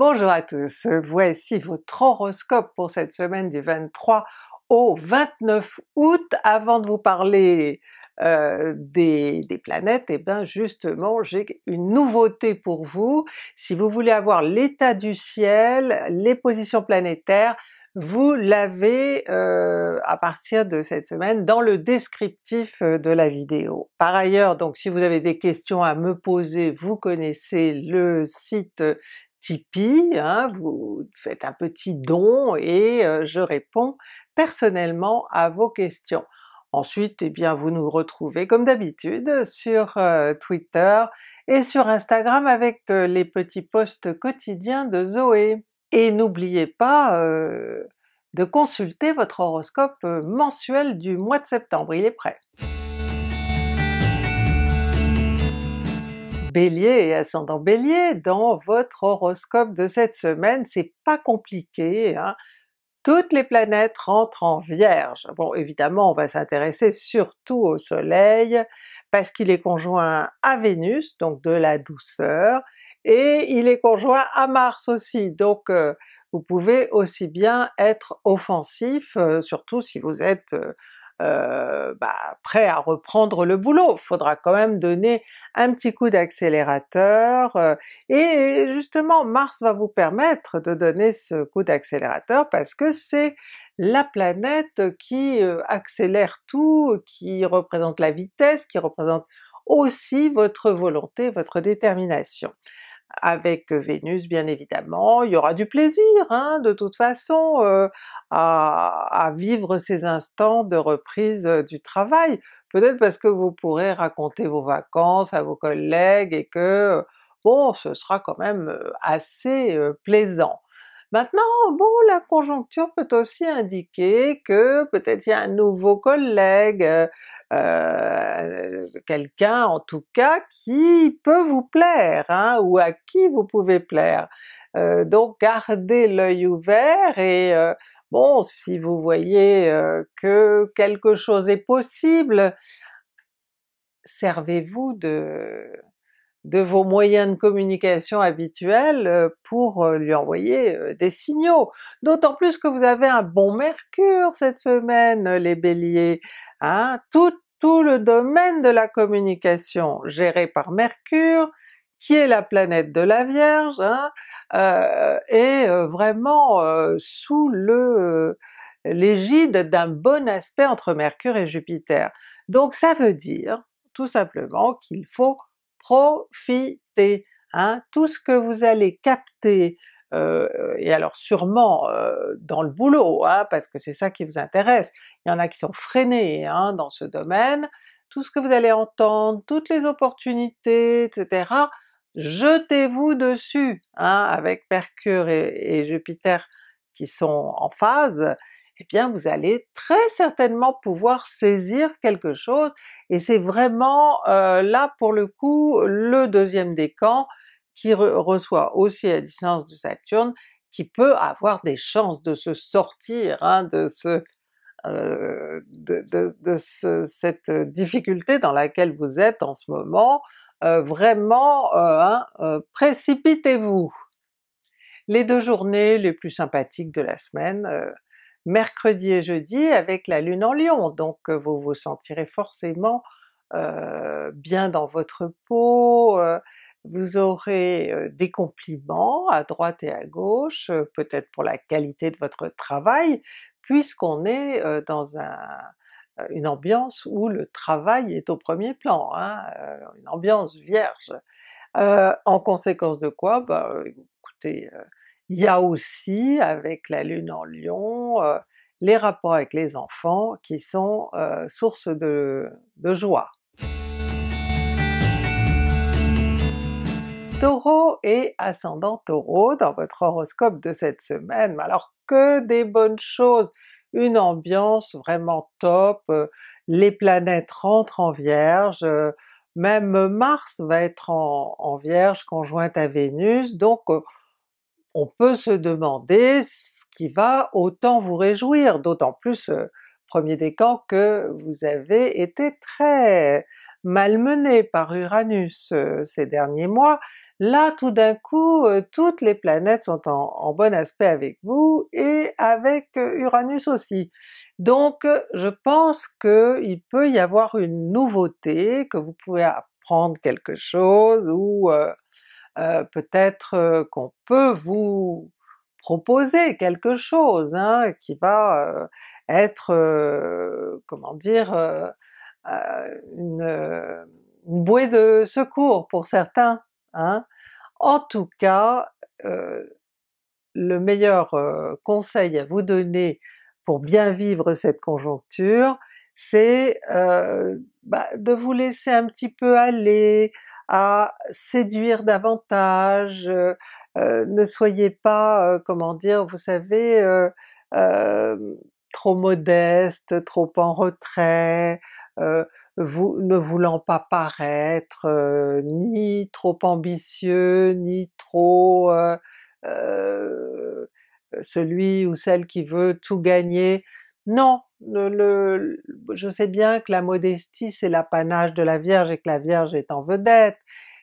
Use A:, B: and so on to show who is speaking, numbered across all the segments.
A: Bonjour à tous, voici votre horoscope pour cette semaine du 23 au 29 août. Avant de vous parler euh, des, planètes, et eh bien justement j'ai une nouveauté pour vous. Si vous voulez avoir l'état du ciel, les positions planétaires, vous l'avez euh, à partir de cette semaine dans le descriptif euh, de la vidéo. Par ailleurs, donc si vous avez des questions à me poser, vous connaissez le site Tipeee, hein, vous faites un petit don et euh, je réponds personnellement à vos questions. Ensuite, eh bien vous nous retrouvez comme d'habitude sur Twitter et sur Instagram avec les petits posts quotidiens de Zoé. Et n'oubliez pas euh, de consulter votre horoscope euh, mensuel du mois de septembre, il est prêt. Bélier et ascendant Bélier, dans votre horoscope de cette semaine, c'est pas compliqué, hein. toutes les planètes rentrent en Vierge. Bon évidemment on va s'intéresser surtout au soleil, parce qu'il est conjoint à Vénus, donc de la douceur, et il est conjoint à Mars aussi, donc euh, vous pouvez aussi bien être offensif, euh, surtout si vous êtes euh, bah, prêt à reprendre le boulot. Faudra quand même donner un petit coup d'accélérateur, et justement Mars va vous permettre de donner ce coup d'accélérateur parce que c'est la planète qui accélère tout, qui représente la vitesse, qui représente aussi votre volonté, votre détermination avec Vénus bien évidemment, il y aura du plaisir hein, de toute façon euh, à, vivre ces instants de reprise du travail, peut-être parce que vous pourrez raconter vos vacances à vos collègues et que bon ce sera quand même assez plaisant. Maintenant, bon la conjoncture peut aussi indiquer que peut-être il y a un nouveau collègue, euh, quelqu'un en tout cas qui peut vous plaire, hein, ou à qui vous pouvez plaire. Euh, donc gardez l'œil ouvert et euh, bon, si vous voyez que quelque chose est possible, servez-vous de, de vos moyens de communication habituels pour lui envoyer des signaux. D'autant plus que vous avez un bon mercure cette semaine les Béliers, Hein, tout, tout le domaine de la communication géré par Mercure, qui est la planète de la Vierge, hein, euh, est euh, vraiment euh, sous le l'égide d'un bon aspect entre Mercure et Jupiter. Donc ça veut dire tout simplement qu'il faut profiter. Hein, tout ce que vous allez capter euh, et alors sûrement euh, dans le boulot, hein, parce que c'est ça qui vous intéresse. Il y en a qui sont freinés hein, dans ce domaine, tout ce que vous allez entendre, toutes les opportunités, etc., jetez-vous dessus, hein, avec Mercure et, Jupiter qui sont en phase, eh bien vous allez très certainement pouvoir saisir quelque chose, et c'est vraiment euh, là pour le coup le deuxième décan, qui reçoit aussi la distance de Saturne, qui peut avoir des chances de se sortir hein, de ce euh, de, cette difficulté dans laquelle vous êtes en ce moment, euh, vraiment hein, précipitez-vous! Les deux journées les plus sympathiques de la semaine, mercredi et jeudi avec la Lune en Lion, donc vous vous sentirez forcément bien dans votre peau, vous aurez des compliments à droite et à gauche, peut-être pour la qualité de votre travail, puisqu'on est dans un, une ambiance où le travail est au premier plan, hein, une ambiance vierge. en conséquence de quoi, bah écoutez, il y a aussi avec la Lune en Lion, les rapports avec les enfants qui sont source de, joie. Taureau et ascendant Taureau dans votre horoscope de cette semaine, alors que des bonnes choses, une ambiance vraiment top, euh, les planètes rentrent en Vierge, euh, même Mars va être en, Vierge conjointe à Vénus, donc euh, on peut se demander ce qui va autant vous réjouir, d'autant plus premier décan que vous avez été très malmené par Uranus ces derniers mois, là tout d'un coup toutes les planètes sont en, en, bon aspect avec vous et avec Uranus aussi. Donc je pense qu'il peut y avoir une nouveauté, que vous pouvez apprendre quelque chose ou peut-être qu'on peut vous proposer quelque chose hein, qui va être, comment dire, une, bouée de secours pour certains. Hein. En tout cas, le meilleur conseil à vous donner pour bien vivre cette conjoncture, c'est bah, de vous laisser un petit peu aller, à séduire davantage, ne soyez pas, comment dire, vous savez, trop modeste, trop en retrait, vous ne voulant pas paraître, ni trop ambitieux, ni trop celui ou celle qui veut tout gagner. Non, je sais bien que la modestie c'est l'apanage de la Vierge et que la Vierge est en vedette,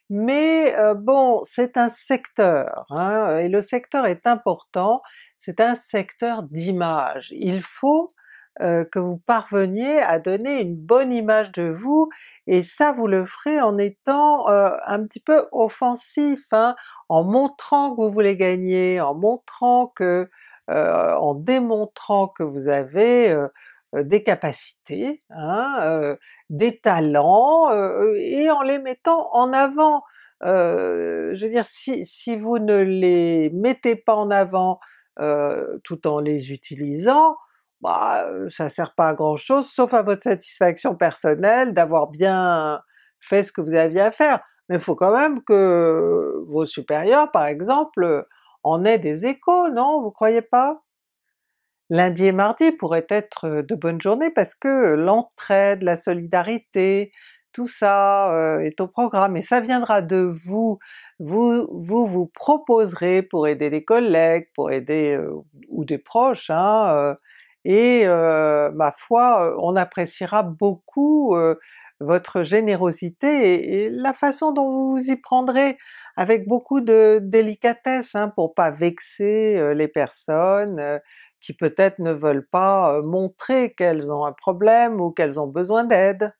A: mais bon, c'est un secteur, hein, et le secteur est important, c'est un secteur d'image. Il faut que vous parveniez à donner une bonne image de vous, et ça vous le ferez en étant un petit peu offensif, hein, en montrant que vous voulez gagner, en montrant que, en démontrant que vous avez des capacités, hein, des talents, et en les mettant en avant. je veux dire, si, si, vous ne les mettez pas en avant tout en les utilisant, bah, ça sert pas à grand chose, sauf à votre satisfaction personnelle d'avoir bien fait ce que vous aviez à faire. Mais il faut quand même que vos supérieurs par exemple en aient des échos, non? Vous croyez pas? Lundi et mardi pourraient être de bonnes journées parce que l'entraide, la solidarité, tout ça est au programme et ça viendra de vous. Vous vous, proposerez pour aider les collègues, pour aider ou des proches, hein, et ma foi, on appréciera beaucoup votre générosité et, la façon dont vous vous y prendrez avec beaucoup de délicatesse hein, pour pas vexer les personnes, qui peut-être ne veulent pas montrer qu'elles ont un problème ou qu'elles ont besoin d'aide.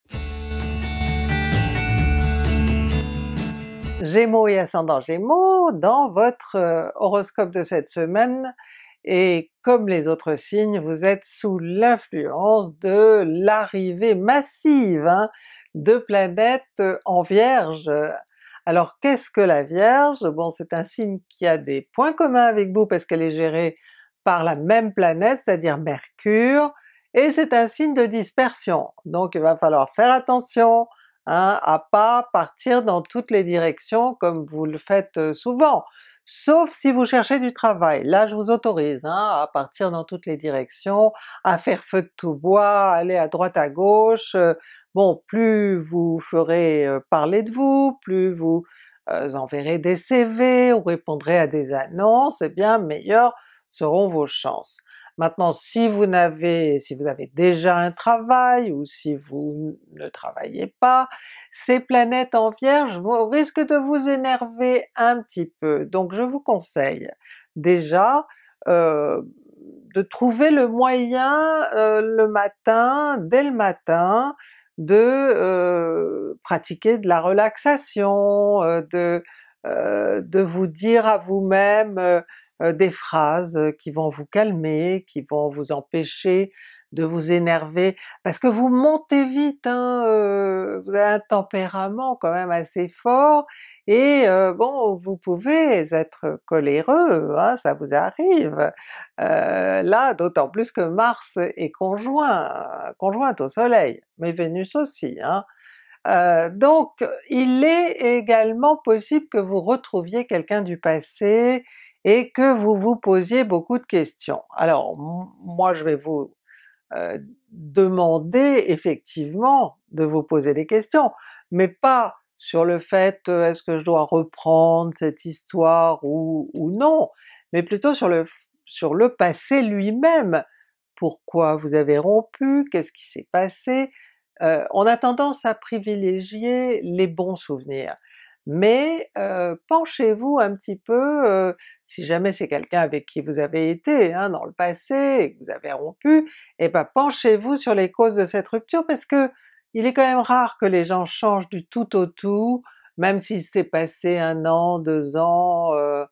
A: Gémeaux et ascendant Gémeaux, dans votre horoscope de cette semaine, et comme les autres signes, vous êtes sous l'influence de l'arrivée massive hein, de planètes en Vierge. Alors qu'est-ce que la Vierge? Bon c'est un signe qui a des points communs avec vous parce qu'elle est gérée par la même planète, c'est-à-dire Mercure, et c'est un signe de dispersion. Donc il va falloir faire attention hein, à pas partir dans toutes les directions comme vous le faites euh, souvent. Sauf si vous cherchez du travail, là je vous autorise hein, à partir dans toutes les directions, à faire feu de tout bois, aller à droite à gauche, euh, bon plus vous ferez parler de vous, plus vous enverrez des CV ou répondrez à des annonces, eh bien meilleur seront vos chances. Maintenant si vous n'avez, si vous avez déjà un travail ou si vous ne travaillez pas, ces planètes en Vierge risquent de vous énerver un petit peu. Donc je vous conseille déjà de trouver le moyen le matin, dès le matin, de euh, pratiquer de la relaxation, de, de vous dire à vous-même euh, des phrases euh, qui vont vous calmer, qui vont vous empêcher de vous énerver, parce que vous montez vite, hein, euh, vous avez un tempérament quand même assez fort, et bon, vous pouvez être coléreux, hein, ça vous arrive. là, d'autant plus que Mars est conjoint, conjointe au Soleil, mais Vénus aussi. Hein. donc il est également possible que vous retrouviez quelqu'un du passé et que vous vous posiez beaucoup de questions. Alors moi je vais vous euh, demander effectivement de vous poser des questions, mais pas sur le fait euh, est-ce que je dois reprendre cette histoire ou, non, mais plutôt sur le, sur le passé lui-même. Pourquoi vous avez rompu? Qu'est-ce qui s'est passé? on a tendance à privilégier les bons souvenirs, mais penchez-vous un petit peu, si jamais c'est quelqu'un avec qui vous avez été hein, dans le passé et que vous avez rompu, eh ben penchez-vous sur les causes de cette rupture parce que il est quand même rare que les gens changent du tout au tout, même s'il s'est passé un an, deux ans, euh,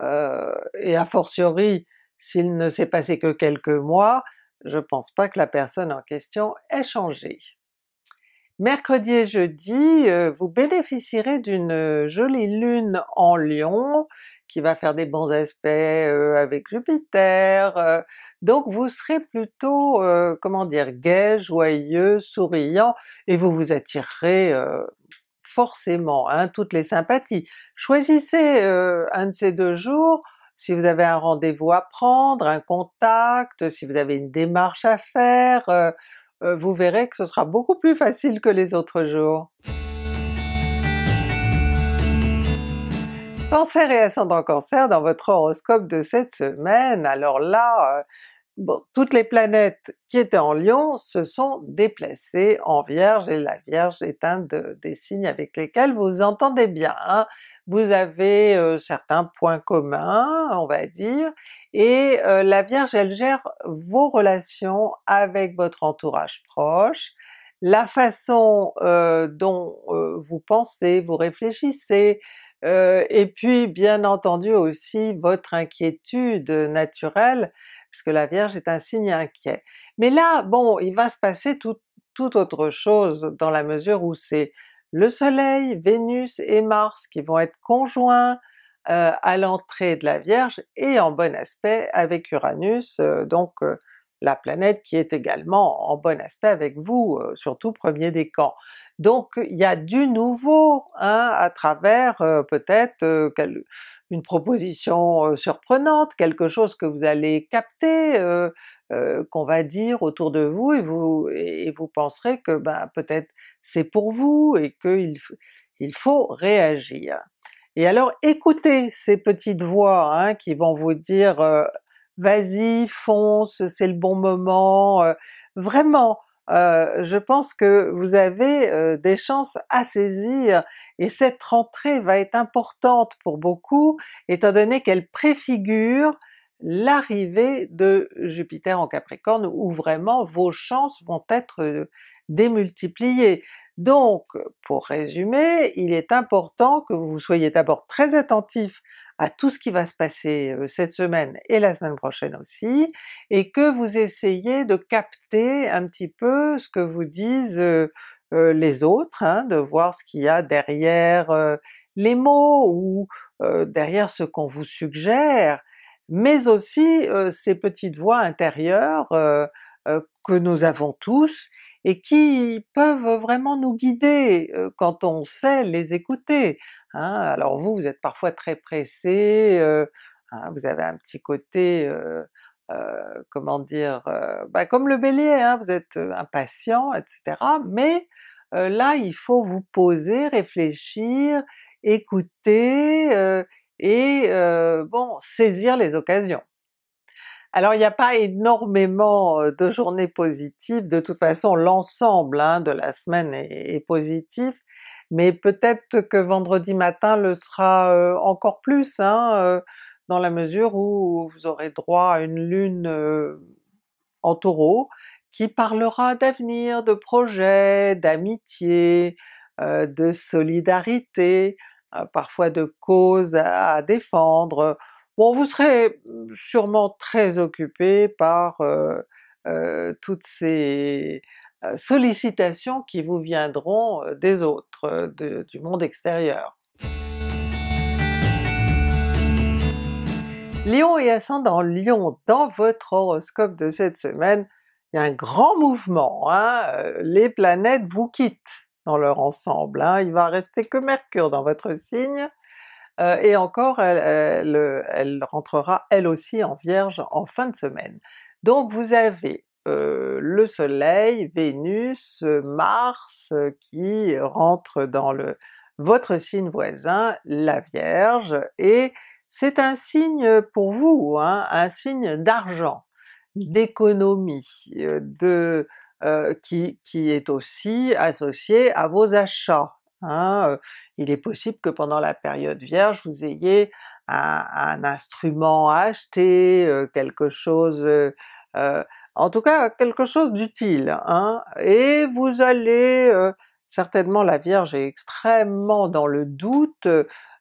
A: euh, et a fortiori s'il ne s'est passé que quelques mois, je pense pas que la personne en question ait changé. Mercredi et jeudi, euh, vous bénéficierez d'une jolie lune en Lion, qui va faire des bons aspects avec Jupiter, donc vous serez plutôt, comment dire, gai, joyeux, souriant, et vous vous attirerez forcément hein, toutes les sympathies. Choisissez un de ces deux jours, si vous avez un rendez-vous à prendre, un contact, si vous avez une démarche à faire, vous verrez que ce sera beaucoup plus facile que les autres jours. Cancer et ascendant Cancer dans votre horoscope de cette semaine, alors là, euh, bon, toutes les planètes qui étaient en Lion se sont déplacées en Vierge, et la Vierge est un des signes avec lesquels vous entendez bien. Hein. Vous avez euh, certains points communs, on va dire, et euh, la Vierge elle gère vos relations avec votre entourage proche, la façon dont vous pensez, vous réfléchissez, et puis bien entendu aussi votre inquiétude naturelle, puisque la Vierge est un signe inquiet. Mais là, bon, il va se passer tout, autre chose dans la mesure où c'est le Soleil, Vénus et Mars qui vont être conjoints à l'entrée de la Vierge et en bon aspect avec Uranus, donc la planète qui est également en bon aspect avec vous, surtout premier décan. Donc il y a du nouveau hein, à travers euh, peut-être euh, une proposition euh, surprenante, quelque chose que vous allez capter, qu'on va dire autour de vous, et vous, et vous penserez que ben, peut-être c'est pour vous et qu'il il faut réagir. Et alors écoutez ces petites voix hein, qui vont vous dire vas-y, fonce, c'est le bon moment, vraiment euh, je pense que vous avez euh, des chances à saisir et cette rentrée va être importante pour beaucoup étant donné qu'elle préfigure l'arrivée de Jupiter en Capricorne où vraiment vos chances vont être euh, démultipliées. Donc pour résumer, il est important que vous soyez d'abord très attentif à tout ce qui va se passer cette semaine et la semaine prochaine aussi, et que vous essayez de capter un petit peu ce que vous disent les autres, hein, de voir ce qu'il y a derrière les mots ou derrière ce qu'on vous suggère, mais aussi ces petites voix intérieures que nous avons tous et qui peuvent vraiment nous guider quand on sait les écouter. Hein. Alors vous, vous êtes parfois très pressé, hein, vous avez un petit côté, comment dire, bah comme le Bélier, hein, vous êtes impatient, etc. Mais là il faut vous poser, réfléchir, écouter et bon, saisir les occasions. Alors il n'y a pas énormément de journées positives, de toute façon l'ensemble de la semaine est positif, mais peut-être que vendredi matin le sera euh, encore plus, hein, euh, dans la mesure où vous aurez droit à une lune euh, en Taureau qui parlera d'avenir, de projets, d'amitié, de solidarité, parfois de causes à, défendre. Bon, vous serez sûrement très occupé par toutes ces sollicitations qui vous viendront euh, des autres, euh, du monde extérieur. Lion et ascendant Lion, dans votre horoscope de cette semaine, il y a un grand mouvement, hein? les planètes vous quittent dans leur ensemble, hein? il va rester que Mercure dans votre signe, et encore elle, rentrera elle aussi en Vierge en fin de semaine. Donc vous avez euh, le Soleil, Vénus, Mars qui rentrent dans le, votre signe voisin, la Vierge, et c'est un signe pour vous, hein, un signe d'argent, d'économie, euh, de qui, qui est aussi associé à vos achats. Hein. Il est possible que pendant la période Vierge vous ayez un, instrument à acheter, quelque chose, en tout cas quelque chose d'utile, hein, et vous allez certainement la Vierge est extrêmement dans le doute,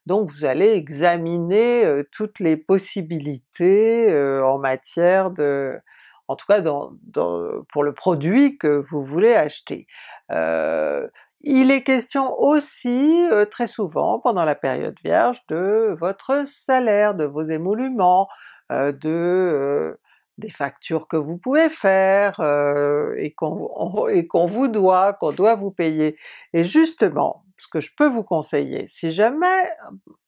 A: donc vous allez examiner toutes les possibilités en matière de... en tout cas pour le produit que vous voulez acheter. il est question aussi très souvent pendant la période Vierge de votre salaire, de vos émoluments, de des factures que vous pouvez faire euh, et qu'on vous doit, qu'on doit vous payer. Et justement, ce que je peux vous conseiller, si jamais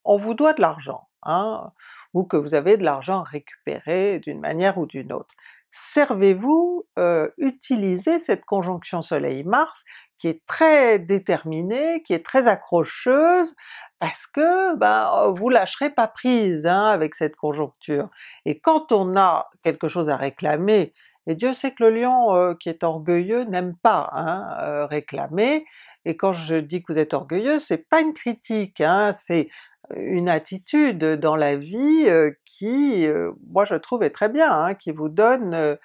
A: on vous doit de l'argent, hein, ou que vous avez de l'argent récupéré d'une manière ou d'une autre, servez-vous, euh, utilisez cette conjonction Soleil-Mars qui est très déterminée, qui est très accrocheuse, parce que ben, vous lâcherez pas prise hein, avec cette conjoncture. Et quand on a quelque chose à réclamer, et Dieu sait que le lion euh, qui est orgueilleux n'aime pas hein, euh, réclamer, et quand je dis que vous êtes orgueilleux, c'est pas une critique, hein, c'est une attitude dans la vie euh, qui, moi je trouve est très bien, qui vous donne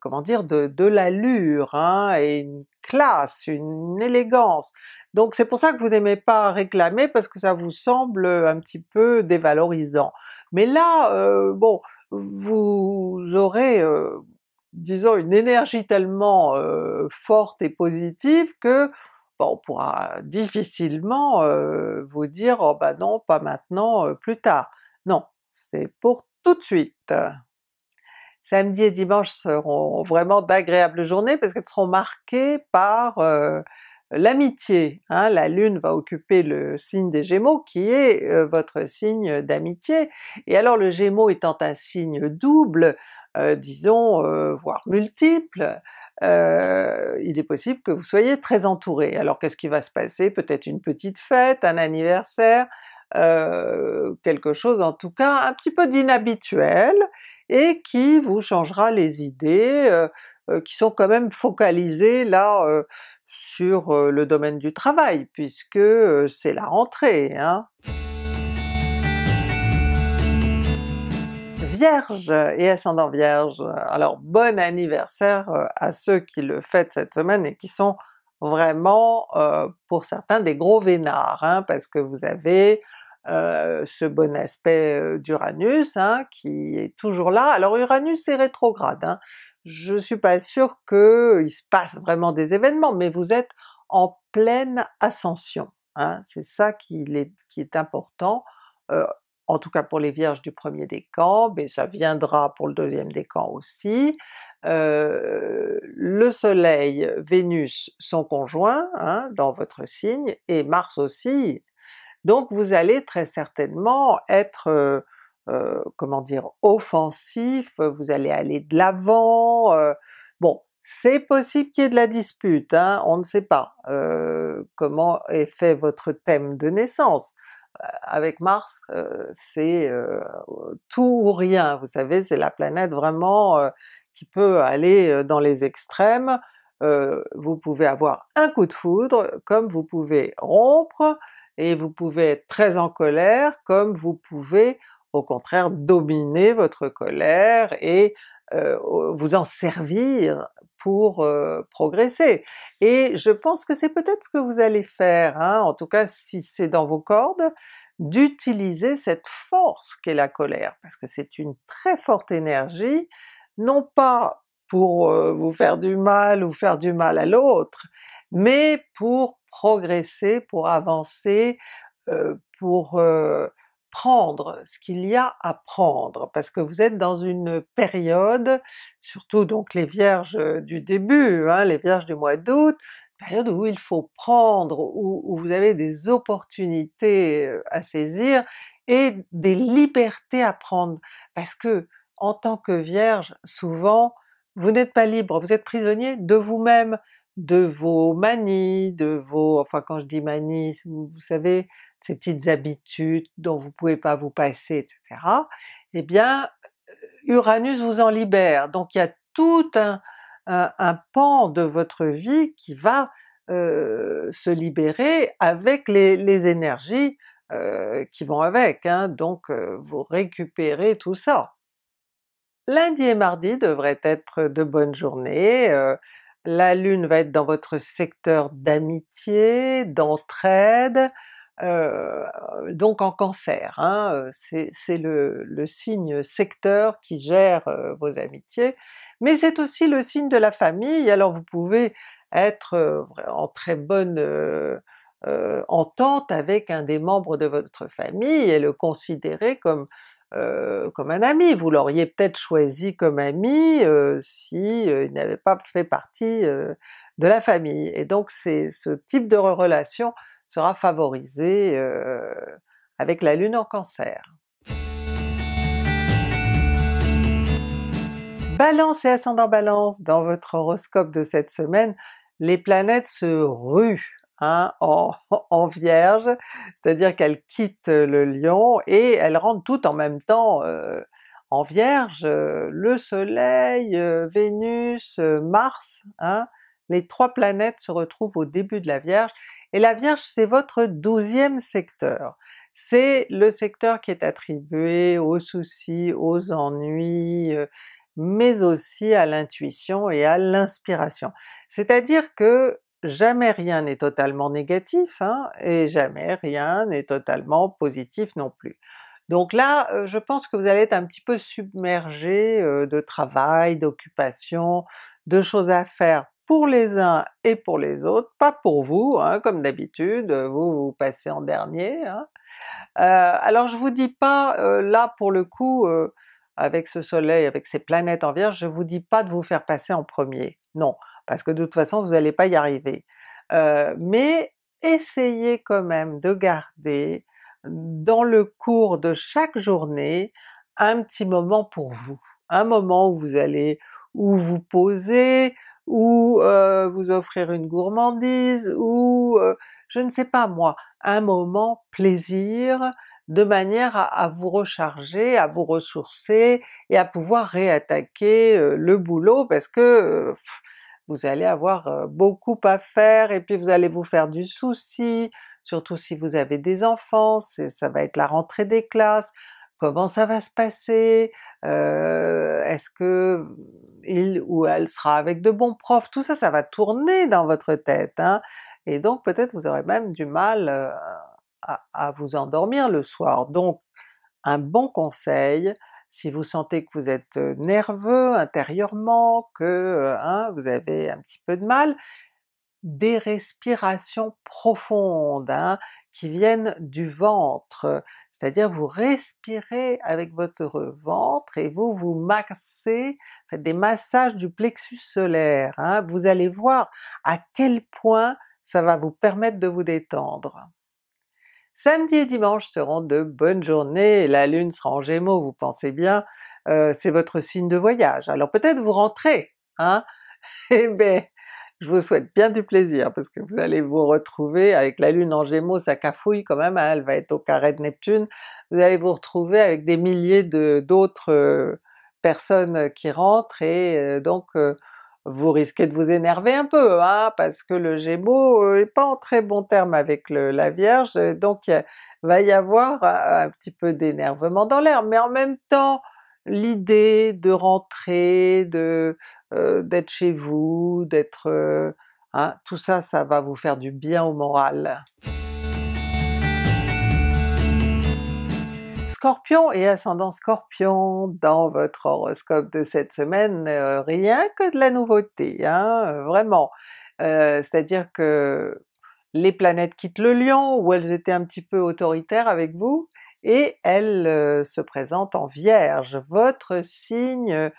A: comment dire, de, de l'allure, hein, et une classe, une élégance. Donc c'est pour ça que vous n'aimez pas réclamer, parce que ça vous semble un petit peu dévalorisant. Mais là, euh, bon, vous aurez, euh, disons, une énergie tellement euh, forte et positive que bon, on pourra difficilement vous dire « oh bah non, pas maintenant, plus tard ». Non, c'est pour tout de suite. Samedi et dimanche seront vraiment d'agréables journées parce qu'elles seront marquées par l'amitié. Hein, la Lune va occuper le signe des Gémeaux qui est euh, votre signe d'amitié, et alors le Gémeaux étant un signe double, euh, disons euh, voire multiple, il est possible que vous soyez très entouré. Alors qu'est-ce qui va se passer? Peut-être une petite fête, un anniversaire, quelque chose en tout cas un petit peu d'inhabituel, et qui vous changera les idées, qui sont quand même focalisées là sur euh, le domaine du travail, puisque euh, c'est la rentrée. Hein. Vierge et ascendant Vierge, alors bon anniversaire euh, à ceux qui le fêtent cette semaine et qui sont vraiment pour certains des gros vénards, hein, parce que vous avez ce bon aspect d'Uranus hein, qui est toujours là. Alors Uranus est rétrograde, hein je suis pas sûre qu'il se passe vraiment des événements, mais vous êtes en pleine ascension. Hein? C'est ça qui est, important, euh, en tout cas pour les Vierges du premier décan, mais ça viendra pour le deuxième décan aussi. Euh, le Soleil, Vénus sont conjoints hein, dans votre signe, et Mars aussi, donc vous allez très certainement être euh, euh, comment dire, offensif, vous allez aller de l'avant, euh, bon c'est possible qu'il y ait de la dispute, hein, on ne sait pas euh, comment est fait votre thème de naissance. Avec Mars, c'est tout ou rien, vous savez, c'est la planète vraiment qui peut aller dans les extrêmes, vous pouvez avoir un coup de foudre, comme vous pouvez rompre, et vous pouvez être très en colère, comme vous pouvez au contraire dominer votre colère et euh, vous en servir pour euh, progresser. Et je pense que c'est peut-être ce que vous allez faire, hein, en tout cas si c'est dans vos cordes, d'utiliser cette force qu'est la colère, parce que c'est une très forte énergie, non pas pour euh, vous faire du mal ou faire du mal à l'autre, mais pour progresser, pour avancer, pour prendre ce qu'il y a à prendre, parce que vous êtes dans une période, surtout donc les Vierges du début, hein, les Vierges du mois d'août, période où il faut prendre, où, où, vous avez des opportunités euh, à saisir et des libertés à prendre, parce que en tant que Vierge, souvent vous n'êtes pas libre, vous êtes prisonnier de vous-même, de vos manies, de vos... enfin quand je dis manies, vous, savez, ces petites habitudes dont vous pouvez pas vous passer, etc. Eh bien Uranus vous en libère, donc il y a tout un, un, pan de votre vie qui va euh, se libérer avec les, énergies euh, qui vont avec, hein. donc euh, vous récupérez tout ça. Lundi et mardi devraient être de bonnes journées, la Lune va être dans votre secteur d'amitié, d'entraide, donc en Cancer, hein, c'est le, le, signe secteur qui gère vos amitiés, mais c'est aussi le signe de la famille, alors vous pouvez être en très bonne entente avec un des membres de votre famille et le considérer comme, comme un ami. Vous l'auriez peut-être choisi comme ami si il n'avait pas fait partie de la famille, et donc c'est ce type de relation sera favorisé avec la Lune en Cancer. Balance et ascendant Balance, dans votre horoscope de cette semaine, les planètes se ruent hein, en, Vierge, c'est-à-dire qu'elles quittent le Lion et elles rentrent toutes en même temps euh, en Vierge, le Soleil, euh, Vénus, euh, Mars, hein, les trois planètes se retrouvent au début de la Vierge, et la Vierge c'est votre douzième secteur. C'est le secteur qui est attribué aux soucis, aux ennuis, mais aussi à l'intuition et à l'inspiration. C'est-à-dire que jamais rien n'est totalement négatif, hein, et jamais rien n'est totalement positif non plus. Donc là, euh, je pense que vous allez être un petit peu submergé euh, de travail, d'occupation, de choses à faire pour les uns et pour les autres, pas pour vous, hein, comme d'habitude, vous vous passez en dernier. Hein. Euh, alors je vous dis pas là pour le coup, avec ce soleil, avec ces planètes en Vierge, je vous dis pas de vous faire passer en premier, non, parce que de toute façon vous n'allez pas y arriver. Euh, mais essayez quand même de garder dans le cours de chaque journée un petit moment pour vous, un moment où vous allez ou vous poser, ou euh, vous offrir une gourmandise, ou euh, je ne sais pas moi, un moment plaisir, de manière à, vous recharger, à vous ressourcer et à pouvoir réattaquer euh, le boulot parce que euh, vous allez avoir beaucoup à faire et puis vous allez vous faire du souci, surtout si vous avez des enfants, ça va être la rentrée des classes, comment ça va se passer, est-ce que il ou elle sera avec de bons profs, tout ça, ça va tourner dans votre tête, hein? et donc peut-être vous aurez même du mal à, vous endormir le soir. Donc un bon conseil, si vous sentez que vous êtes nerveux intérieurement, que hein, vous avez un petit peu de mal, des respirations profondes hein, qui viennent du ventre, c'est-à-dire vous respirez avec votre ventre et vous vous massez, faites des massages du plexus solaire, hein. vous allez voir à quel point ça va vous permettre de vous détendre. Samedi et dimanche seront de bonnes journées, la Lune sera en Gémeaux, vous pensez bien, euh, c'est votre signe de voyage. Alors peut-être vous rentrez, hein? Eh bien je vous souhaite bien du plaisir parce que vous allez vous retrouver avec la Lune en Gémeaux, ça cafouille quand même, hein, elle va être au carré de Neptune, vous allez vous retrouver avec des milliers d'autres euh, personnes qui rentrent et euh, donc vous risquez de vous énerver un peu, hein, parce que le Gémeaux est pas en très bon terme avec la Vierge, donc il va y avoir un petit peu d'énervement dans l'air, mais en même temps l'idée de rentrer, de d'être chez vous, d'être... Hein, tout ça, ça va vous faire du bien au moral. Scorpion et ascendant Scorpion dans votre horoscope de cette semaine, euh, rien que de la nouveauté, hein, euh, vraiment. Euh, c'est-à-dire que les planètes quittent le Lion, où elles étaient un petit peu autoritaires avec vous, et elles se présentent en Vierge, votre signe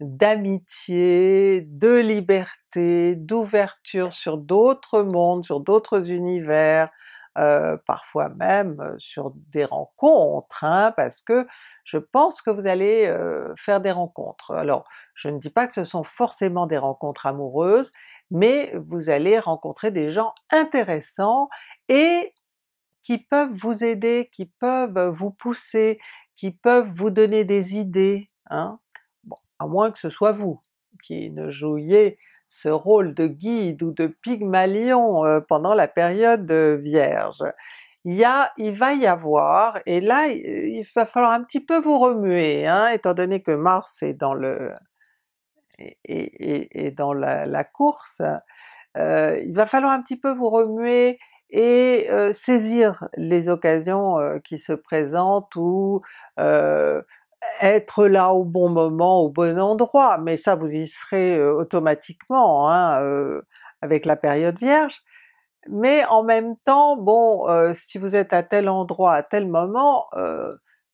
A: d'amitié, de liberté, d'ouverture sur d'autres mondes, sur d'autres univers, euh, parfois même euh, sur des rencontres, hein, parce que je pense que vous allez euh, faire des rencontres. Alors je ne dis pas que ce sont forcément des rencontres amoureuses, mais vous allez rencontrer des gens intéressants et qui peuvent vous aider, qui peuvent vous pousser, qui peuvent vous donner des idées, hein? bon, à moins que ce soit vous, qui ne jouiez ce rôle de guide ou de pygmalion pendant la période vierge. Il, y va y avoir, et là il va falloir un petit peu vous remuer, hein, étant donné que Mars est dans le et, dans la, course, il va falloir un petit peu vous remuer et saisir les occasions qui se présentent ou être là au bon moment, au bon endroit, mais ça vous y serez automatiquement hein, avec la période Vierge. Mais en même temps, bon, si vous êtes à tel endroit à tel moment,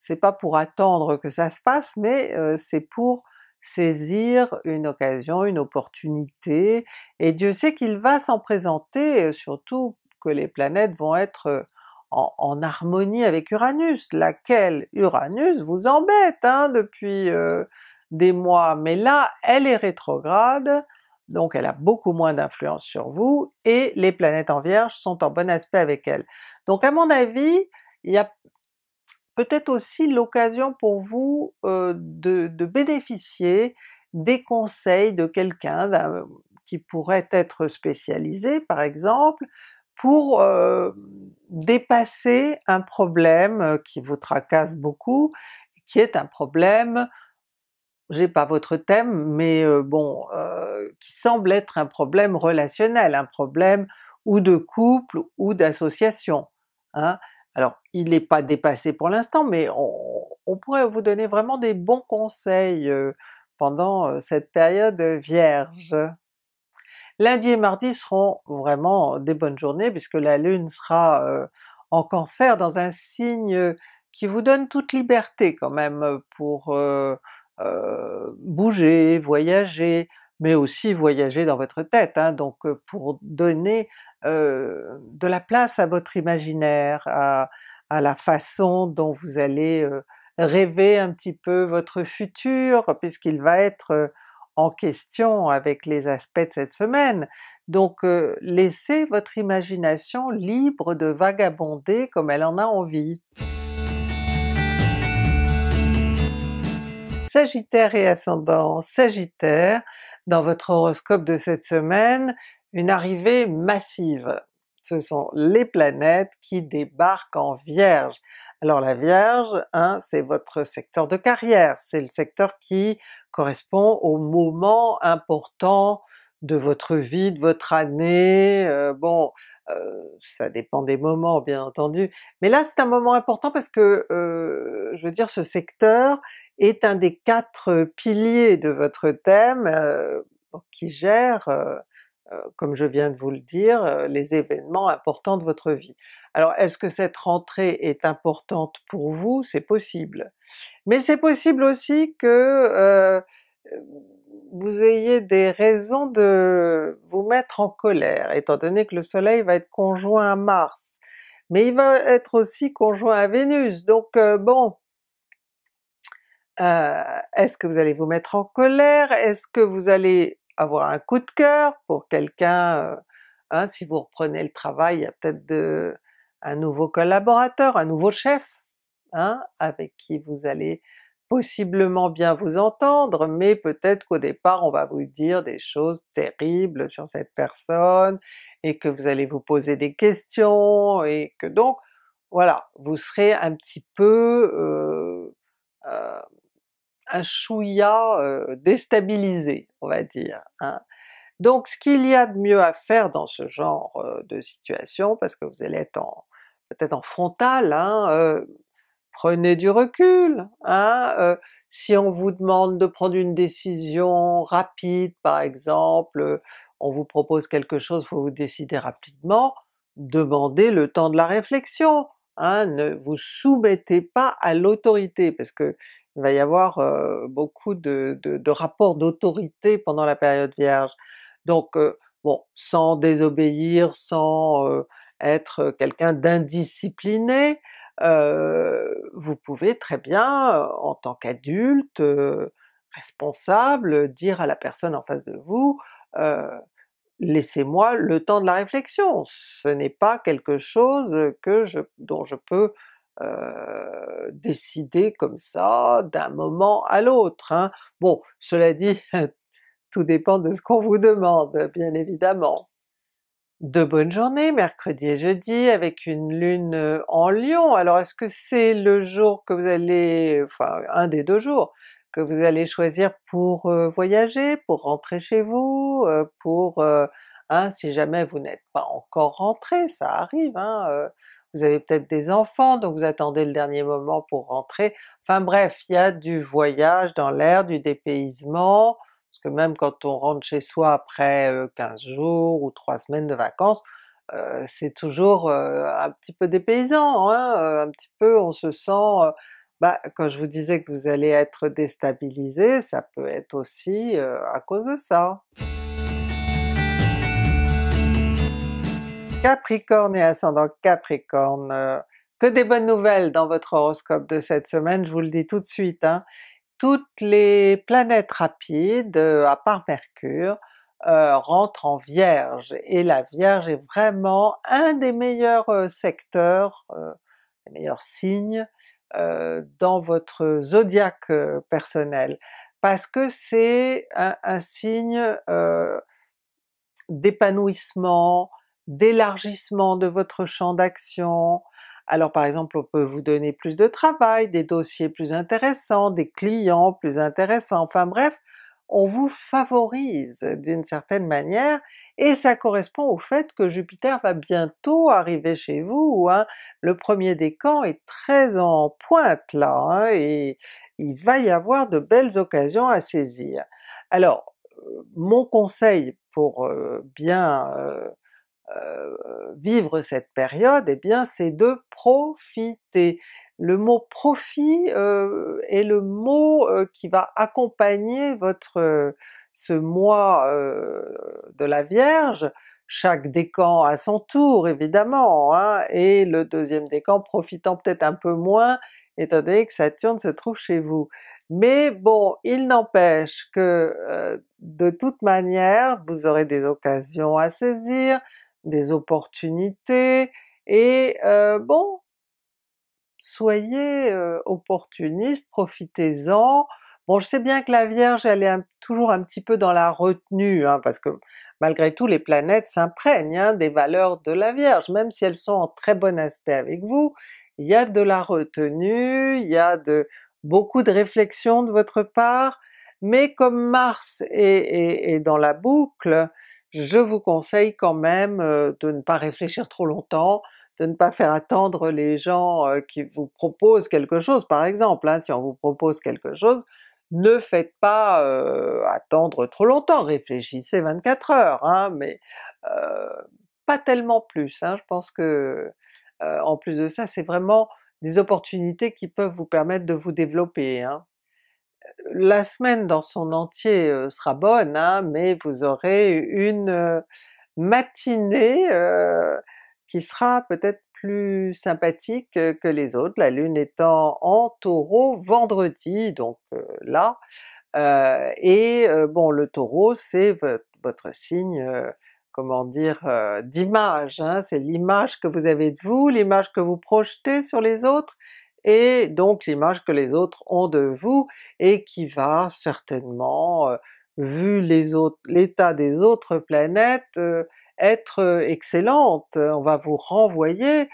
A: c'est pas pour attendre que ça se passe, mais c'est pour saisir une occasion, une opportunité, et Dieu sait qu'il va s'en présenter, surtout que les planètes vont être en, harmonie avec Uranus, laquelle Uranus vous embête hein, depuis des mois, mais là elle est rétrograde, donc elle a beaucoup moins d'influence sur vous, et les planètes en Vierge sont en bon aspect avec elle. Donc à mon avis, il y a peut-être aussi l'occasion pour vous de, bénéficier des conseils de quelqu'un qui pourrait être spécialisé par exemple, pour dépasser un problème qui vous tracasse beaucoup, qui est un problème, j'ai pas votre thème, mais bon, qui semble être un problème relationnel, un problème ou de couple ou d'association. Hein. Alors il n'est pas dépassé pour l'instant, mais on, pourrait vous donner vraiment des bons conseils pendant cette période vierge. Lundi et mardi seront vraiment des bonnes journées puisque la Lune sera en Cancer dans un signe qui vous donne toute liberté quand même pour bouger, voyager, mais aussi voyager dans votre tête, hein, donc pour donner de la place à votre imaginaire, à, la façon dont vous allez rêver un petit peu votre futur, puisqu'il va être en question avec les aspects de cette semaine. Donc laissez votre imagination libre de vagabonder comme elle en a envie. Sagittaire et ascendant Sagittaire, dans votre horoscope de cette semaine, une arrivée massive. Ce sont les planètes qui débarquent en Vierge. Alors la Vierge, hein, c'est votre secteur de carrière, c'est le secteur qui correspond au moment important de votre vie, de votre année, euh, bon euh, ça dépend des moments bien entendu, mais là c'est un moment important parce que euh, je veux dire ce secteur est un des quatre piliers de votre thème qui gère comme je viens de vous le dire, euh, les événements importants de votre vie. Alors est-ce que cette rentrée est importante pour vous? C'est possible. Mais c'est possible aussi que euh, vous ayez des raisons de vous mettre en colère, étant donné que le soleil va être conjoint à Mars, mais il va être aussi conjoint à Vénus, donc bon, est-ce que vous allez vous mettre en colère? Est-ce que vous allez avoir un coup de cœur pour quelqu'un, hein, si vous reprenez le travail, il y a peut-être un nouveau collaborateur, un nouveau chef, hein, avec qui vous allez possiblement bien vous entendre, mais peut-être qu'au départ on va vous dire des choses terribles sur cette personne, et que vous allez vous poser des questions, et que donc voilà, vous serez un petit peu euh, euh, un chouïa déstabilisé, on va dire. Hein. Donc ce qu'il y a de mieux à faire dans ce genre de situation, parce que vous allez être peut-être en frontal, hein, prenez du recul, hein, si on vous demande de prendre une décision rapide par exemple, on vous propose quelque chose, faut vous décider rapidement, demandez le temps de la réflexion, hein, ne vous soumettez pas à l'autorité, parce que il va y avoir beaucoup de, rapports d'autorité pendant la période Vierge. Donc bon, sans désobéir, sans être quelqu'un d'indiscipliné, vous pouvez très bien, en tant qu'adulte, responsable, dire à la personne en face de vous laissez-moi le temps de la réflexion, ce n'est pas quelque chose que je, dont je peux euh, décider comme ça d'un moment à l'autre. Hein. Bon, cela dit, tout dépend de ce qu'on vous demande bien évidemment. De bonnes journées mercredi et jeudi avec une lune euh, en Lion, alors est-ce que c'est le jour que vous allez, enfin un des deux jours, que vous allez choisir pour euh, voyager, pour rentrer chez vous, pour... Hein, si jamais vous n'êtes pas encore rentré, ça arrive, hein, vous avez peut-être des enfants donc vous attendez le dernier moment pour rentrer, enfin bref, il y a du voyage dans l'air, du dépaysement, que même quand on rentre chez soi après 15 jours ou 3 semaines de vacances, c'est toujours un petit peu dépaysant, hein, un petit peu on se sent... bah, quand je vous disais que vous allez être déstabilisé, ça peut être aussi à cause de ça. Capricorne et ascendant Capricorne, que des bonnes nouvelles dans votre horoscope de cette semaine, je vous le dis tout de suite. Hein toutes les planètes rapides, euh, à part Mercure, euh, rentrent en Vierge, et la Vierge est vraiment un des meilleurs euh, secteurs, les meilleurs signes dans votre zodiaque personnel, parce que c'est un, signe d'épanouissement, d'élargissement de votre champ d'action, alors par exemple on peut vous donner plus de travail, des dossiers plus intéressants, des clients plus intéressants, enfin bref, on vous favorise d'une certaine manière, et ça correspond au fait que Jupiter va bientôt arriver chez vous, hein. le premier décan est très en pointe là, hein, et il va y avoir de belles occasions à saisir. Alors euh, mon conseil pour euh, bien euh, vivre cette période, eh bien c'est de profiter. Le mot profit euh, est le mot euh, qui va accompagner votre ce mois de la Vierge, chaque décan à son tour évidemment, hein, et le deuxième décan profitant peut-être un peu moins étant donné que Saturne se trouve chez vous. Mais bon, il n'empêche que de toute manière vous aurez des occasions à saisir, des opportunités, et euh, bon, soyez euh, opportuniste, profitez-en. Bon je sais bien que la Vierge elle est toujours un petit peu dans la retenue, hein, parce que malgré tout les planètes s'imprègnent hein, des valeurs de la Vierge, même si elles sont en très bon aspect avec vous, il y a de la retenue, il y a de beaucoup de réflexion de votre part, mais comme Mars est dans la boucle, je vous conseille quand même euh, de ne pas réfléchir trop longtemps, de ne pas faire attendre les gens euh, qui vous proposent quelque chose. Par exemple, hein, si on vous propose quelque chose, ne faites pas euh, attendre trop longtemps, réfléchissez 24 heures, hein, mais pas tellement plus, hein, je pense que en plus de ça c'est vraiment des opportunités qui peuvent vous permettre de vous développer. La semaine dans son entier euh, sera bonne, hein, mais vous aurez une euh, matinée euh, qui sera peut-être plus sympathique que les autres, la Lune étant en Taureau vendredi, donc là, et bon le Taureau c'est votre, signe, comment dire, d'image, hein, c'est l'image que vous avez de vous, l'image que vous projetez sur les autres, et donc l'image que les autres ont de vous, et qui va certainement, vu l'état des autres planètes, être excellente. On va vous renvoyer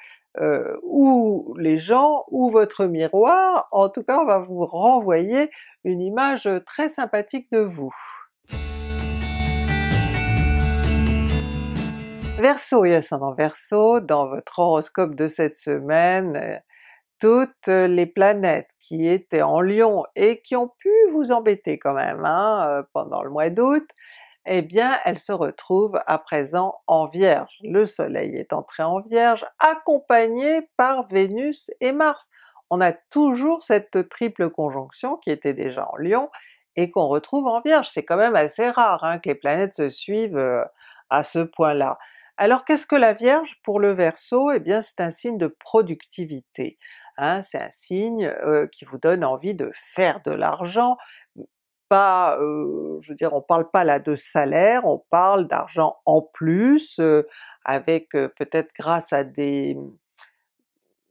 A: ou les gens ou votre miroir, en tout cas on va vous renvoyer une image très sympathique de vous. Verseau et ascendant Verseau, dans votre horoscope de cette semaine, toutes les planètes qui étaient en Lion et qui ont pu vous embêter quand même hein, euh, pendant le mois d'août, eh bien elles se retrouvent à présent en Vierge. Le soleil est entré en Vierge accompagné par Vénus et Mars. On a toujours cette triple conjonction qui était déjà en Lion et qu'on retrouve en Vierge. C'est quand même assez rare hein, que les planètes se suivent euh, à ce point-là. Alors qu'est-ce que la Vierge? Pour le Verseau? Eh bien c'est un signe de productivité. Hein, c'est un signe qui vous donne envie de faire de l'argent, pas, je veux dire on parle pas là de salaire, on parle d'argent en plus, avec peut-être grâce à des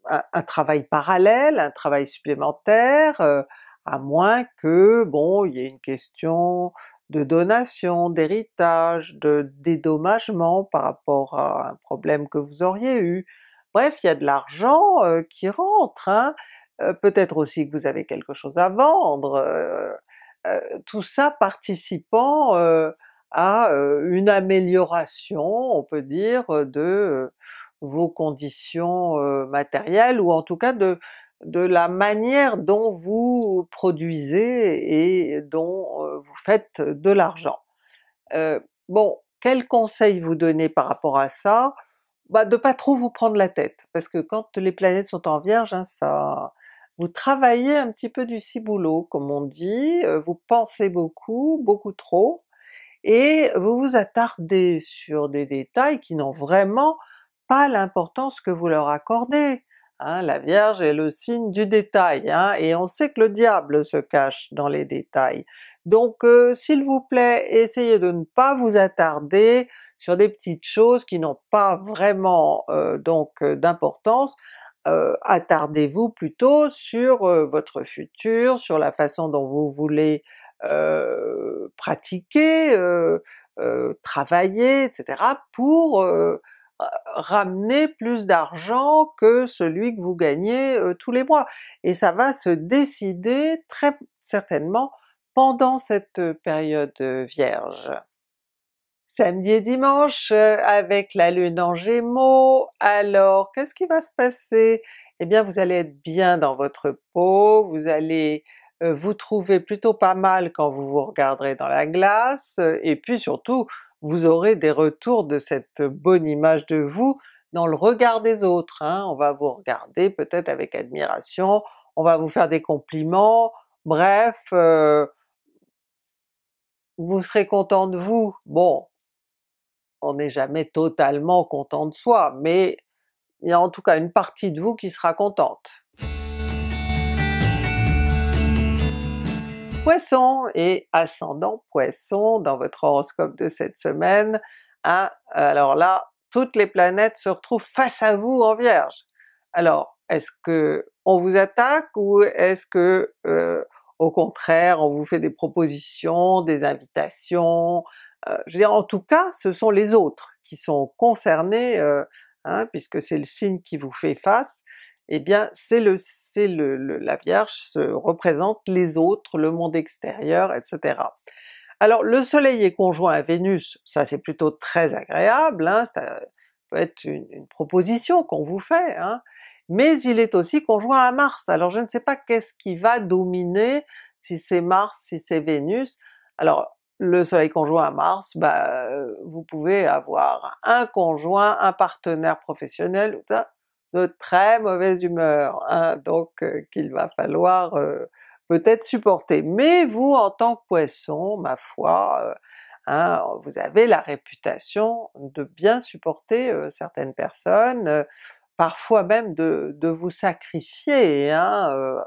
A: un, travail parallèle, un travail supplémentaire, à moins que bon il y ait une question de donation, d'héritage, de dédommagement par rapport à un problème que vous auriez eu. Bref, il y a de l'argent euh, qui rentre, hein? Euh, peut-être aussi que vous avez quelque chose à vendre, euh, tout ça participant à une amélioration, on peut dire, de vos conditions matérielles, ou en tout cas de, de la manière dont vous produisez et dont vous faites de l'argent. Bon, quel conseil vous donnez par rapport à ça? Bah de pas trop vous prendre la tête, parce que quand les planètes sont en Vierge, hein, ça, vous travaillez un petit peu du ciboulot comme on dit, euh, vous pensez beaucoup, beaucoup trop, et vous vous attardez sur des détails qui n'ont vraiment pas l'importance que vous leur accordez. Hein, la Vierge est le signe du détail, hein, et on sait que le diable se cache dans les détails. Donc euh, s'il vous plaît, essayez de ne pas vous attarder sur des petites choses qui n'ont pas vraiment euh, donc euh, d'importance, attardez-vous plutôt sur votre futur, sur la façon dont vous voulez pratiquer, travailler, etc. pour ramener plus d'argent que celui que vous gagnez euh, tous les mois. Et ça va se décider très certainement pendant cette période vierge. Samedi et dimanche euh, avec la lune en Gémeaux, alors qu'est-ce qui va se passer? Eh bien vous allez être bien dans votre peau, vous allez euh, vous trouver plutôt pas mal quand vous vous regarderez dans la glace, et puis surtout vous aurez des retours de cette bonne image de vous dans le regard des autres. Hein. On va vous regarder peut-être avec admiration, on va vous faire des compliments, bref, euh, vous serez content de vous. Bon, on n'est jamais totalement content de soi, mais il y a en tout cas une partie de vous qui sera contente. Poisson et ascendant Poisson dans votre horoscope de cette semaine, hein, alors là, toutes les planètes se retrouvent face à vous en Vierge. Alors, est-ce que on vous attaque ou est-ce que euh, au contraire on vous fait des propositions, des invitations? Euh, je veux dire, en tout cas, ce sont les autres qui sont concernés, euh, hein, puisque c'est le signe qui vous fait face, eh bien c'est le, c'est le, la Vierge se représente les autres, le monde extérieur, etc. Alors le soleil est conjoint à Vénus, ça c'est plutôt très agréable, hein, ça peut être une, proposition qu'on vous fait, hein, mais il est aussi conjoint à Mars, alors je ne sais pas qu'est-ce qui va dominer, si c'est Mars, si c'est Vénus. Alors le soleil conjoint à Mars, bah, vous pouvez avoir un conjoint, un partenaire professionnel, de très mauvaise humeur, hein, donc euh, qu'il va falloir euh, peut-être supporter. Mais vous en tant que Poisson, ma foi, euh, hein, vous avez la réputation de bien supporter certaines personnes, parfois même de, vous sacrifier hein,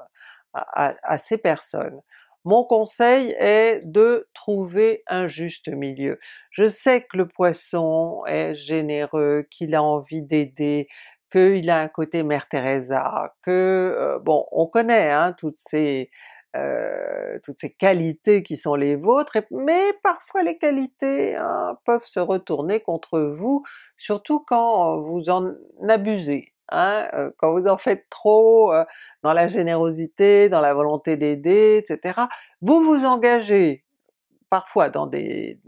A: à, ces personnes. Mon conseil est de trouver un juste milieu. Je sais que le Poisson est généreux, qu'il a envie d'aider, qu'il a un côté Mère Teresa, que euh, bon on connaît hein, toutes ces euh, toutes ces qualités qui sont les vôtres, mais parfois les qualités hein, peuvent se retourner contre vous, surtout quand vous en abusez, hein, quand vous en faites trop dans la générosité, dans la volonté d'aider, etc. Vous vous engagez parfois dans des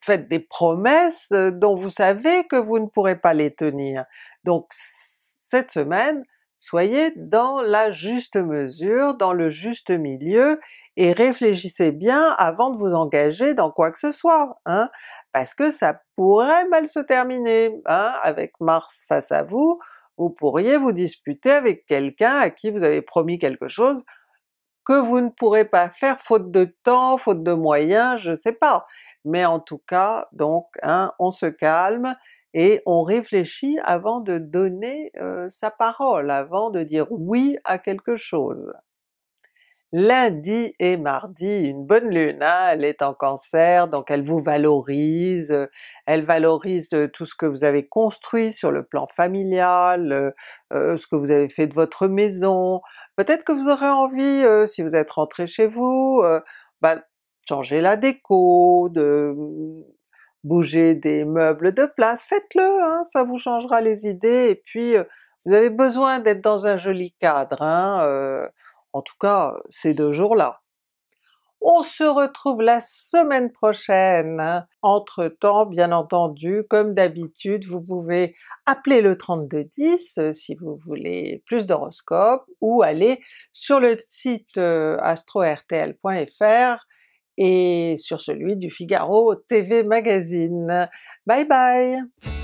A: faites des promesses dont vous savez que vous ne pourrez pas les tenir. Donc cette semaine, soyez dans la juste mesure, dans le juste milieu, et réfléchissez bien avant de vous engager dans quoi que ce soit, hein, parce que ça pourrait mal se terminer, hein, avec Mars face à vous, vous pourriez vous disputer avec quelqu'un à qui vous avez promis quelque chose que vous ne pourrez pas faire faute de temps, faute de moyens, je sais pas mais en tout cas donc hein, on se calme et on réfléchit avant de donner euh, sa parole, avant de dire oui à quelque chose. Lundi et mardi, une bonne lune, hein, elle est en Cancer, donc elle vous valorise, elle valorise tout ce que vous avez construit sur le plan familial, euh, ce que vous avez fait de votre maison, peut-être que vous aurez envie, euh, si vous êtes rentré chez vous, bah, changer la déco, de bouger des meubles de place, faites-le, hein, ça vous changera les idées, et puis euh, vous avez besoin d'être dans un joli cadre, hein, euh, en tout cas ces deux jours-là. On se retrouve la semaine prochaine. Entre-temps, bien entendu, comme d'habitude, vous pouvez appeler le 3210 euh, si vous voulez plus d'horoscopes, ou aller sur le site astrortl.fr et sur celui du Figaro TV Magazine. Bye bye!